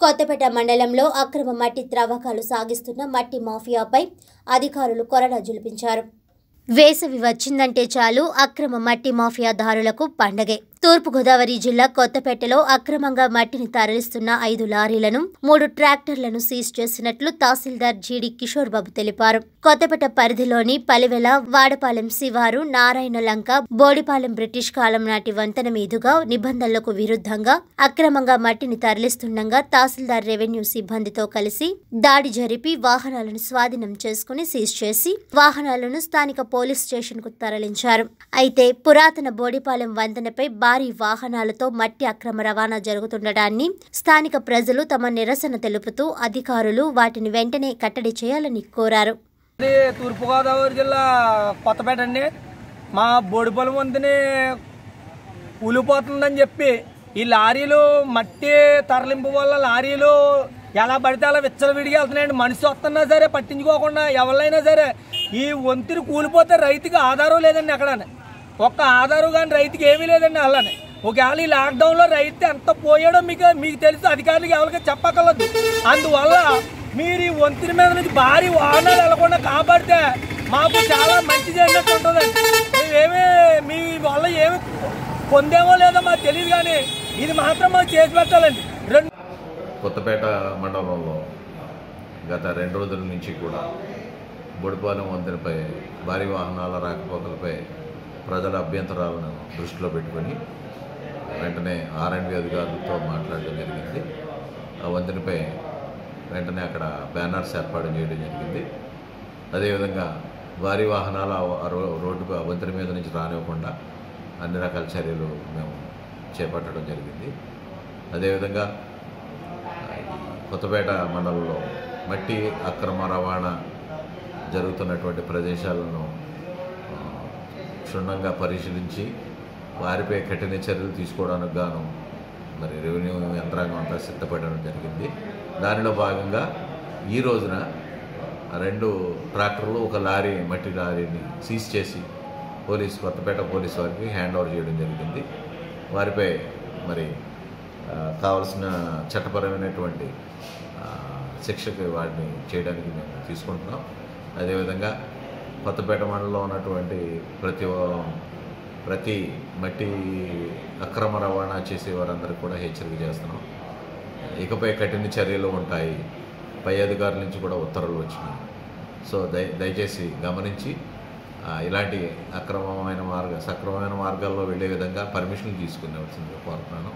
కొత్తపేట మండలంలో అక్రమ మట్టి త్రవ్వకాలు సాగిస్తున్న మట్టి మాఫియాపై అధికారులు కొరడా జులిపించారు. వేసవి వచ్చిందంటే చాలు అక్రమ మట్టి మాఫియాదారులకు పండగే. తూర్పుగోదావరి జిల్లా కొత్తపేటలో అక్రమంగా మట్టిని తరలిస్తున్న ఐదు లారీలను మూడు ట్రాక్టర్లను సీజ్ చేసినట్లు తహసీల్దార్ జీడి కిషోర్ బాబు తెలిపారు. కొత్తపేట పరిధిలోని పలివెల వాడపాలెం శివారు నారాయణ లంక బోడిపాలెం బ్రిటిష్ కాలం నాటి వంతెన మీదుగా నిబంధనలకు విరుద్ధంగా అక్రమంగా మట్టిని తరలిస్తుండగా తహసీల్దార్ రెవెన్యూ సిబ్బందితో కలిసి దాడి జరిపి వాహనాలను స్వాధీనం చేసుకుని సీజ్ చేసి వాహనాలను స్థానిక పోలీస్ స్టేషన్కు తరలించారు. అయితే పురాతన బోడిపాలెం వంతెనపై భారీ వాహనాలతో మట్టి అక్రమ రవాణా జరుగుతుండటాన్ని స్థానిక ప్రజలు తమ నిరసన తెలుపుతూ అధికారులు వాటిని వెంటనే కట్టడి చేయాలని కోరారు. తూర్పుగోదావరి జిల్లా కొత్తపేట అండి. మా బోడిపొలం వంతుని కూలిపోతుందని చెప్పి ఈ లారీలు మట్టి తరలింపు వల్ల లారీలు ఎలా పడితే అలా విచ్చలవిడిగా వెళ్తున్నాయండి. మనిషి వస్తున్నా సరే పట్టించుకోకుండా ఎవరైనా సరే ఈ వంతుని కూలిపోతే రైతుకి ఆధారం లేదండి అక్కడ ఒక్క ఆధారు కానీ రైతుకి ఏమీ లేదండి అలానే. ఒకవేళ ఈ లాక్డౌన్లో రైతు ఎంత పోయాడో మీకు మీకు తెలుసు అధికారులకు ఎవరికి చెప్పకలదు అందువల్ల మీరు ఈ వంతుల మీద నుంచి భారీ వాహనాలు వెళ్ళకుండా కాపాడితే మాకు చాలా మంచి చేసినట్టు ఉంటుందండి. మేమేమి మీ వల్ల ఏమి పొందేమో లేదో మాకు తెలియదు కానీ ఇది మాత్రం మాకు చేసి పెట్టాలండి. రెండు కొత్తపేట మండలంలో గత రెండు రోజుల నుంచి కూడా బొడిపాలెం వంతెనపై భారీ వాహనాల రాకపోకలపై ప్రజల అభ్యంతరాలను దృష్టిలో పెట్టుకొని వెంటనే ఆర్ఎండ్బి అధికారులతో మాట్లాడడం జరిగింది. ఆ వంతెనపై వెంటనే అక్కడ బ్యానర్స్ ఏర్పాటు చేయడం జరిగింది. అదేవిధంగా భారీ వాహనాల రోడ్డు వంతెన మీద నుంచి రానివ్వకుండా అన్ని రకాల చర్యలు మేము చేపట్టడం జరిగింది. అదేవిధంగా కొత్తపేట మండలంలో మట్టి అక్రమ రవాణా జరుగుతున్నటువంటి ప్రదేశాలను క్షుణ్ణంగా పరిశీలించి వారిపై కఠిన చర్యలు తీసుకోవడానికి గాను మరి రెవెన్యూ యంత్రాంగం అంతా సిద్ధపడడం జరిగింది. దానిలో భాగంగా ఈ రోజున రెండు ట్రాక్టర్లు ఒక లారీ మట్టి లారీని సీజ్ చేసి పోలీస్ కొత్తపేట పోలీస్ వారికి హ్యాండ్ ఓవర్ చేయడం జరిగింది. వారిపై మరి కావలసిన చట్టపరమైనటువంటి శిక్షకు వాటిని చేయడానికి మేము తీసుకుంటున్నాం. అదేవిధంగా కొత్తపేట మండలంలో ఉన్నటువంటి ప్రతి ప్రతి మట్టి అక్రమ రవాణా చేసే వారందరికీ కూడా హెచ్చరిక చేస్తున్నాం. ఇకపై కఠిన చర్యలు ఉంటాయి. పై అధికారుల నుంచి కూడా ఉత్తర్వులు వచ్చినాయి. సో దయ దయచేసి గమనించి ఇలాంటి అక్రమమైన మార్గ సక్రమమైన మార్గాల్లో వెళ్ళే విధంగా పర్మిషన్లు తీసుకునేవలసిందిగా కోరుతున్నాను